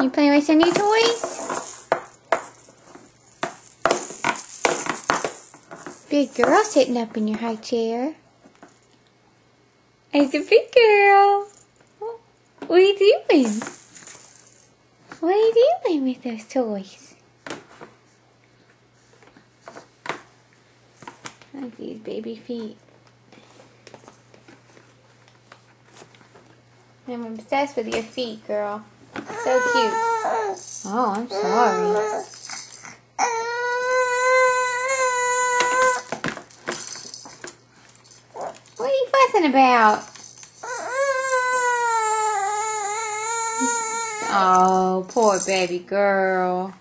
You playing with your new toys? Big girl sitting up in your high chair. It's a big girl. What are you doing? What are you doing with those toys? Look these baby feet. I'm obsessed with your feet, girl. So cute. Oh, I'm sorry. What are you fussing about? Oh, poor baby girl.